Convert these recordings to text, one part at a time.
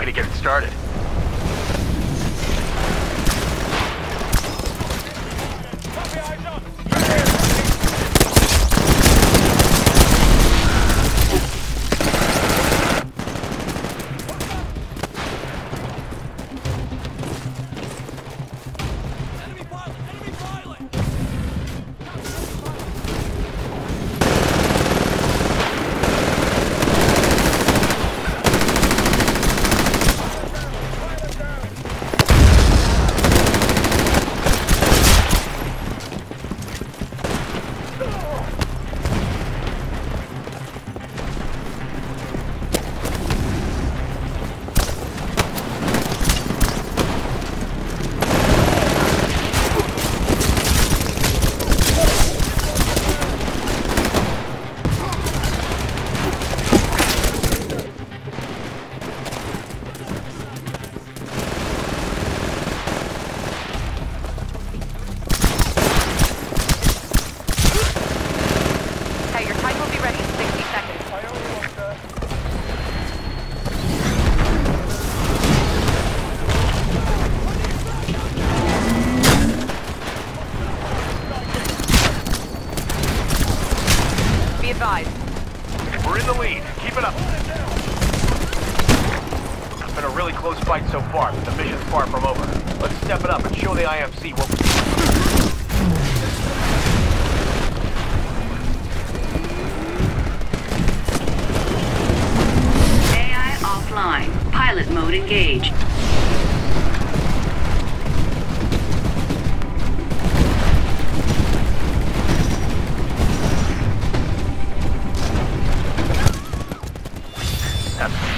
way to get it started. Really close fight so far, but the mission's far from over. Let's step it up and show the IMC what... AI offline. Pilot mode engaged. Warning.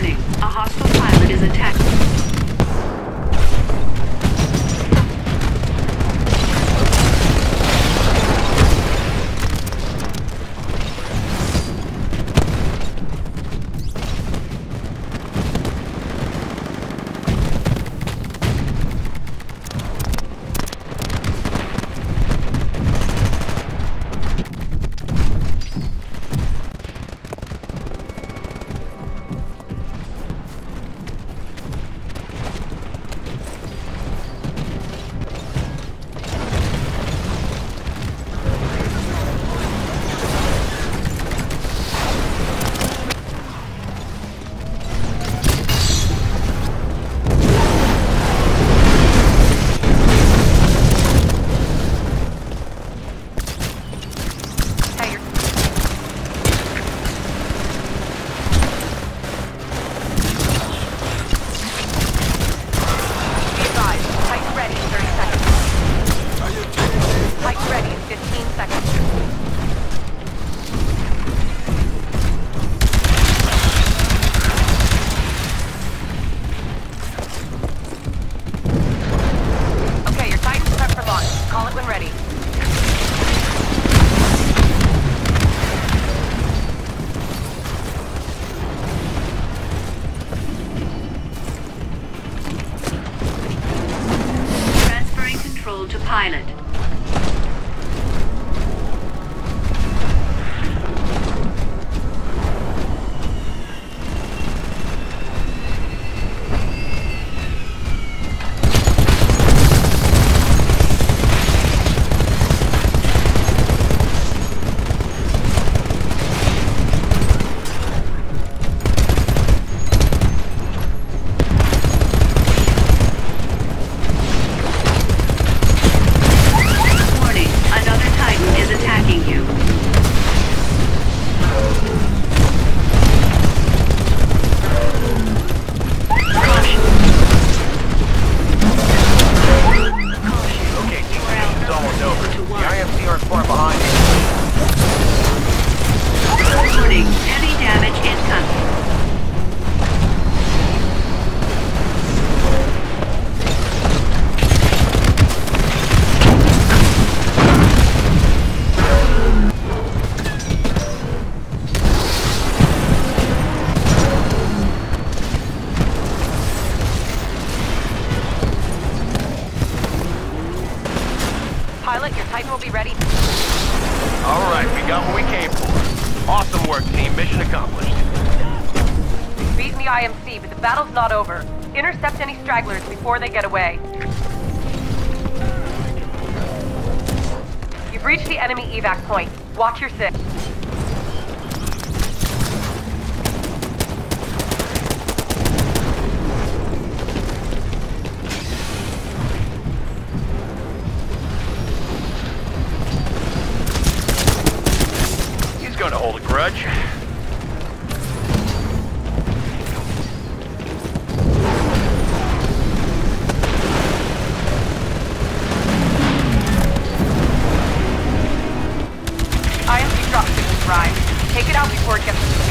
Warning. A hostile pilot is attacking. Be ready. All right, we got what we came for. Awesome work, team. Mission accomplished. We've beaten the IMC, but the battle's not over. Intercept any stragglers before they get away. You've reached the enemy evac point. Watch your six. Second.